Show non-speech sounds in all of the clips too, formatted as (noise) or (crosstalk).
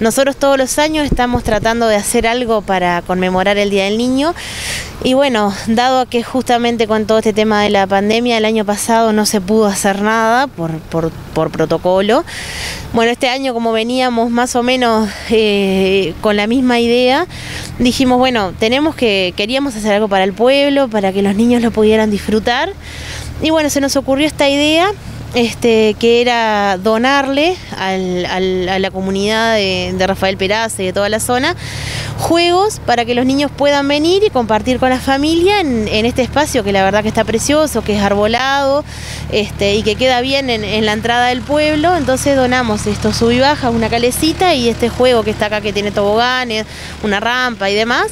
Nosotros todos los años estamos tratando de hacer algo para conmemorar el Día del Niño. Y bueno, dado que justamente con todo este tema de la pandemia el año pasado no se pudo hacer nada por, protocolo, bueno, este año como veníamos más o menos eh, con la misma idea, dijimos, bueno, tenemos que, queríamos hacer algo para el pueblo, para que los niños lo pudieran disfrutar. Y bueno, se nos ocurrió esta idea este, que era donarle a la comunidad de, Rafael Peraza y de toda la zona juegos para que los niños puedan venir y compartir con la familia en, este espacio que la verdad que está precioso, que es arbolado este, y que queda bien en, la entrada del pueblo. Entonces donamos estos sub y baja, una calecita y este juego que está acá que tiene toboganes, una rampa y demás.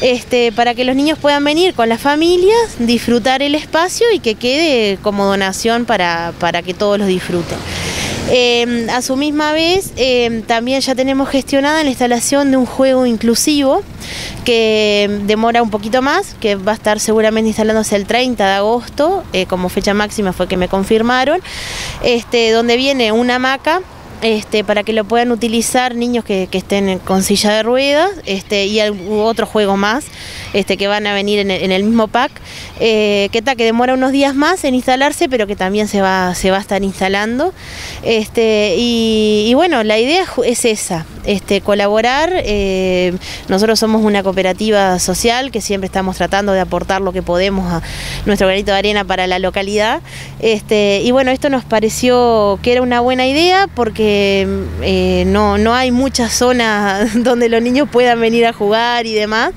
Este, para que los niños puedan venir con las familias, disfrutar el espacio y que quede como donación para, que todos los disfruten. Em, a su misma vez, em, también ya tenemos gestionada la instalación de un juego inclusivo que demora un poquito más, que va a estar seguramente instalándose el 30 de agosto, eh, como fecha máxima fue que me confirmaron, este, donde viene una hamaca este, para que lo puedan utilizar niños que, estén con silla de ruedas este, y otro juego más este, que van a venir en el, mismo pack, eh, que, que demora unos días más en instalarse, pero que también se va, se va a estar instalando. Este, y, bueno, la idea es esa, colaborar. Eh, nosotros somos una cooperativa social que siempre estamos tratando de aportar lo que podemos a nuestro granito de arena para la localidad. Y bueno, esto nos pareció que era una buena idea porque eh, no, no hay muchas zonas (laughs) donde los niños puedan venir a jugar y demás.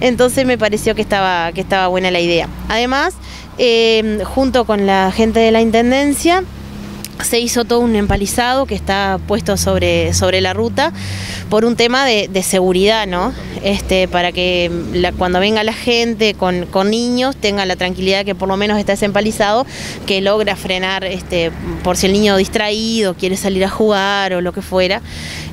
Entonces me pareció que estaba, que estaba buena la idea. Además, eh, junto con la gente de la Intendencia, se hizo todo un empalizado que está puesto sobre, sobre la ruta por un tema de, seguridad, ¿no? Este, para que cuando venga la gente con, niños tenga la tranquilidad que por lo menos está ese empalizado que logra frenar este, por si el niño distraído quiere salir a jugar o lo que fuera.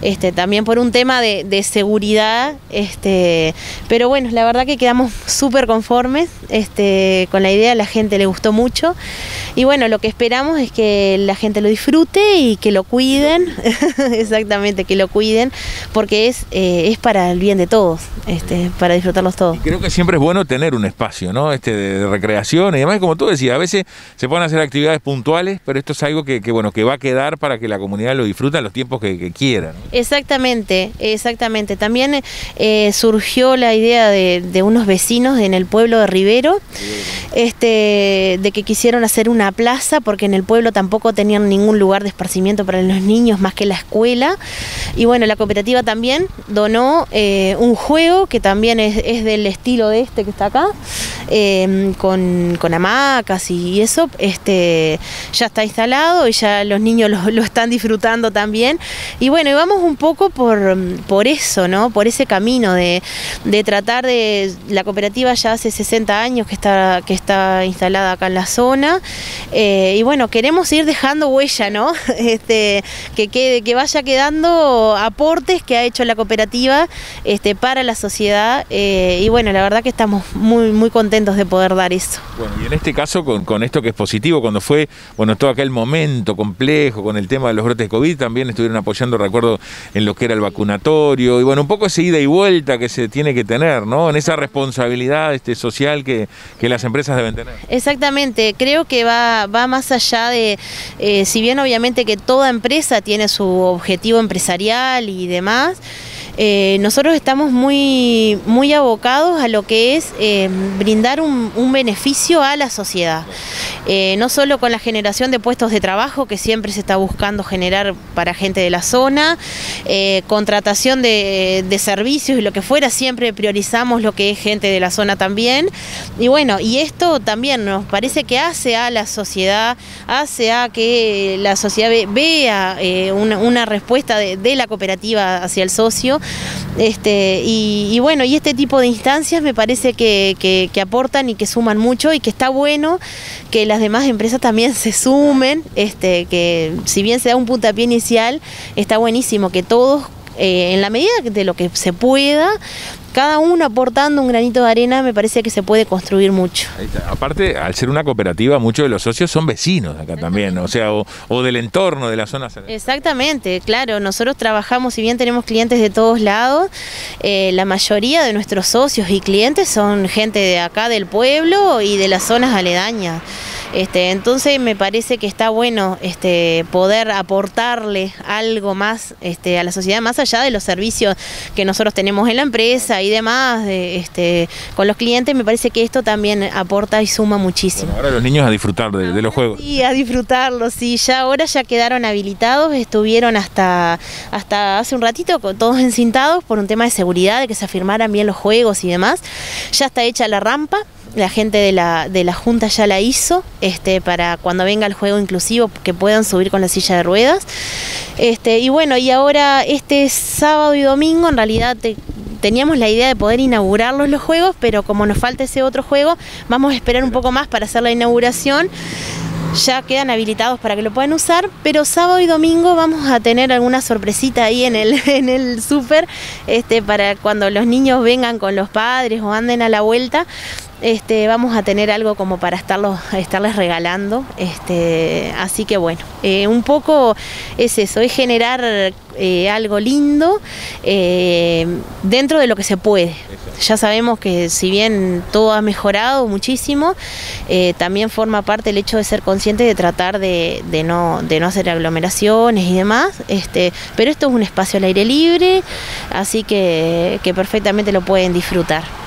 Este, también por un tema de, seguridad, este, pero bueno, la verdad que quedamos súper conformes este, con la idea, la gente le gustó mucho y bueno, lo que esperamos es que la gente lo disfrute y que lo cuiden, (laughs) exactamente, que lo cuiden, porque es, eh, es para el bien de todos, este, para disfrutarlos todos. creo que siempre es bueno tener un espacio, ¿no? Este de, recreación y además, como tú decías, a veces se pueden hacer actividades puntuales, pero esto es algo que, bueno, que va a quedar para que la comunidad lo disfrute en los tiempos que, que quieran. Exactamente, exactamente. También eh, surgió la idea de, de, unos vecinos en el pueblo de Rivero, este, de que quisieron hacer una plaza porque en el pueblo tampoco tenían ningún lugar de esparcimiento para los niños más que la escuela. Y bueno, la cooperativa también donó eh, un juego que también es, del estilo de este que está acá, em, con, hamacas y eso. Este, ya está instalado y ya los niños lo, están disfrutando también. Y bueno, y vamos un poco por, por eso, ¿no? Por ese camino de, tratar de. La cooperativa ya hace 60 años que está, que está instalada acá en la zona. Eh, y bueno, queremos ir dejando huella, ¿no? (laughs) Este, que, que vaya quedando aportes que ha hecho la cooperativa este, para la sociedad. Eh, y bueno, la verdad que estamos muy, muy contentos de poder dar eso. Bueno, y en este caso, con, esto que es positivo, cuando fue, bueno, todo aquel momento complejo con el tema de los brotes de COVID, también estuvieron apoyando, recuerdo, en lo que era el vacunatorio, y bueno, un poco esa ida y vuelta que se tiene que tener, ¿no? En esa responsabilidad este, social que, que las empresas deben tener. Exactamente, creo que va, va más allá de, eh, si bien obviamente que toda empresa tiene su objetivo empresarial y demás, eh, nosotros estamos muy, muy abocados a lo que es eh, brindar un, beneficio a la sociedad. Eh, no solo con la generación de puestos de trabajo que siempre se está buscando generar para gente de la zona, contratación de, servicios y lo que fuera, siempre priorizamos lo que es gente de la zona también. Y bueno, y esto también nos parece que hace a la sociedad, hace a que la sociedad vea una, respuesta de la cooperativa hacia el socio este, y, bueno, y este tipo de instancias me parece que, aportan y que suman mucho y que está bueno que las demás empresas también se sumen, este, que si bien se da un puntapié inicial, está buenísimo que todos eh, en la medida de lo que se pueda, cada uno aportando un granito de arena me parece que se puede construir mucho. Aparte, al ser una cooperativa, muchos de los socios son vecinos acá también, o sea, o, del entorno de la zona. Exactamente, claro, nosotros trabajamos, si bien tenemos clientes de todos lados, eh, la mayoría de nuestros socios y clientes son gente de acá del pueblo y de las zonas aledañas. Este, entonces me parece que está bueno este, poder aportarle algo más este, a la sociedad, más allá de los servicios que nosotros tenemos en la empresa y demás, este, con los clientes, me parece que esto también aporta y suma muchísimo. ahora los niños a disfrutar de, los juegos. Sí, a disfrutarlos, sí, ya ahora ya quedaron habilitados, estuvieron hasta, hasta hace un ratito todos encintados por un tema de seguridad, de que se afirmaran bien los juegos y demás. Ya está hecha la rampa, la gente de la, de la Junta ya la hizo, este, para cuando venga el juego inclusivo que puedan subir con la silla de ruedas. Este, y bueno, y ahora este sábado y domingo en realidad teníamos la idea de poder inaugurarlos los juegos, pero como nos falta ese otro juego, vamos a esperar un poco más para hacer la inauguración ya quedan habilitados para que lo puedan usar, pero sábado y domingo vamos a tener alguna sorpresita ahí en el, (laughs) en el súper, este, para cuando los niños vengan con los padres o anden a la vuelta, este, vamos a tener algo como para estarlos, estarles regalando. Este, así que bueno, eh, un poco es eso, es generar eh, algo lindo eh, dentro de lo que se puede. Ya sabemos que si bien todo ha mejorado muchísimo, también forma parte el hecho de ser consciente de tratar de, no, de no hacer aglomeraciones y demás. Este, pero esto es un espacio al aire libre, así que, que perfectamente lo pueden disfrutar.